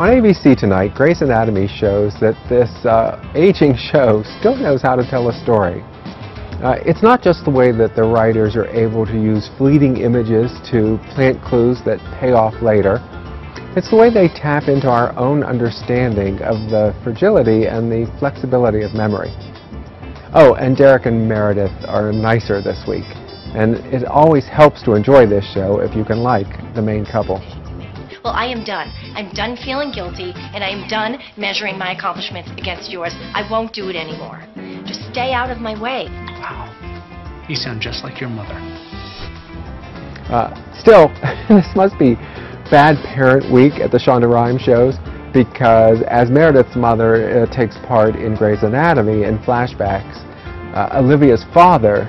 On ABC tonight, Grey's Anatomy shows that this uh, aging show still knows how to tell a story. Uh, it's not just the way that the writers are able to use fleeting images to plant clues that pay off later. It's the way they tap into our own understanding of the fragility and the flexibility of memory. Oh, and Derek and Meredith are nicer this week. And it always helps to enjoy this show if you can like the main couple. Well, I am done. I'm done feeling guilty, and I am done measuring my accomplishments against yours. I won't do it anymore. Just stay out of my way. Wow. You sound just like your mother. Uh, still, this must be bad parent week at the Shonda Rhimes shows because as Meredith's mother uh, takes part in Grey's Anatomy in flashbacks, uh, Olivia's father